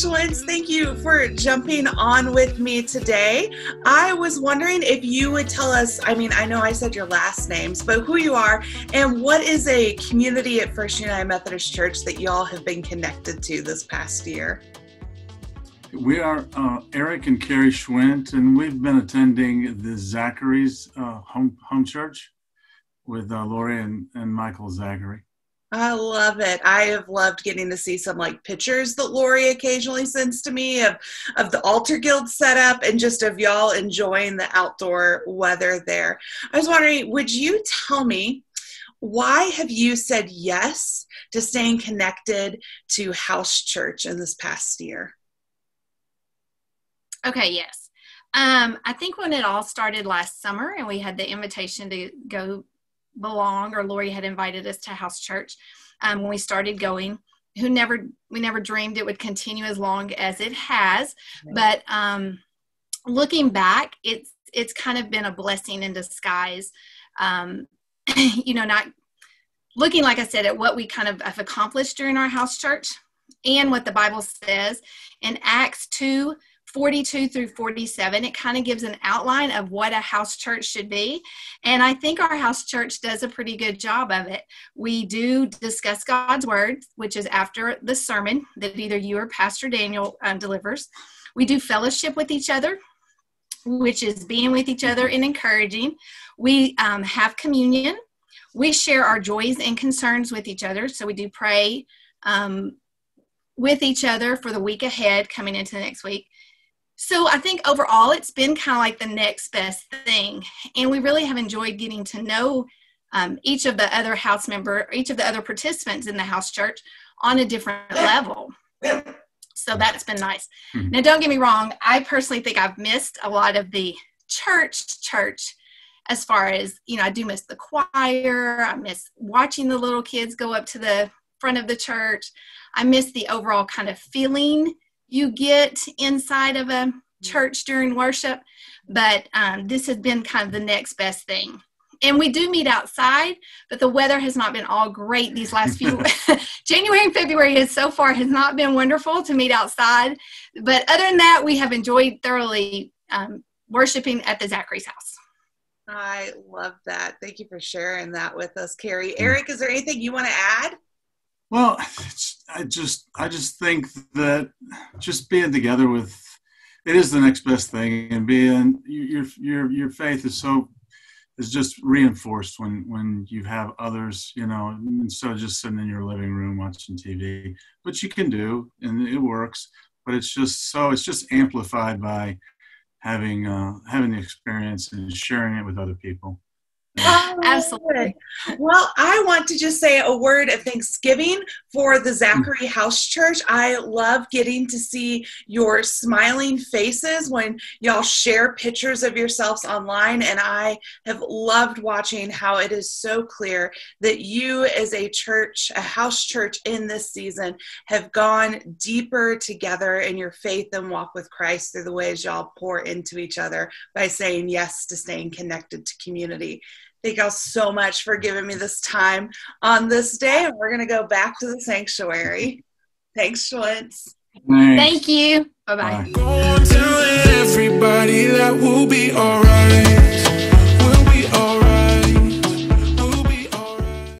Hey, thank you for jumping on with me today. I was wondering if you would tell us I mean, I know I said your last names, but who you are and what is a community at First United Methodist Church that y'all have been connected to this past year? We are uh, Eric and Carrie Schwint, and we've been attending the Zachary's uh, home, home church with uh, Lori and, and Michael Zachary. I love it. I have loved getting to see some like pictures that Lori occasionally sends to me of of the altar guild setup and just of y'all enjoying the outdoor weather there. I was wondering, would you tell me why have you said yes to staying connected to house church in this past year? Okay, yes. Um, I think when it all started last summer and we had the invitation to go belong or Lori had invited us to house church um, when we started going who never we never dreamed it would continue as long as it has. But um, looking back it's it's kind of been a blessing in disguise. Um, you know not looking like i said at what we kind of have accomplished during our house church and what the bible says. In acts 2 42 through 47 it kind of gives an outline of what a house church should be. And i think our house church does a pretty good job of it. We do discuss god's word which is after the sermon that either you or pastor daniel um, delivers. We do fellowship with each other which is being with each other and encouraging. We um, have communion. We share our joys and concerns with each other so we do pray um, with each other for the week ahead coming into the next week so I think overall, it's been kind of like the next best thing. And we really have enjoyed getting to know um, each of the other house member, each of the other participants in the house church on a different level. So that's been nice. Mm-hmm. Now, don't get me wrong. I personally think I've missed a lot of the church church as far as, you know, I do miss the choir. I miss watching the little kids go up to the front of the church. I miss the overall kind of feeling you get inside of a church during worship, but um, this has been kind of the next best thing. And we do meet outside, but the weather has not been all great these last few. January and February has so far has not been wonderful to meet outside, but other than that, we have enjoyed thoroughly um, worshiping at the Zachary's house. I love that. Thank you for sharing that with us, Carrie. Mm. Eric, is there anything you want to add? Well, I just I just think that just being together with it is the next best thing, and being your your your faith is so is just reinforced when when you have others, you know, instead of just sitting in your living room watching TV, which you can do and it works, but it's just so it's just amplified by having uh, having the experience and sharing it with other people. Oh, Absolutely. Well, I want to just say a word of thanksgiving for the Zachary mm. House Church. I love getting to see your smiling faces when y'all share pictures of yourselves online. And I have loved watching how it is so clear that you, as a church, a house church in this season, have gone deeper together in your faith and walk with Christ through the ways y'all pour into each other by saying yes to staying connected to community. Thank y'all so much for giving me this time on this day. And we're going to go back to the sanctuary. Thanks, Schwentz. Thank you. Bye bye.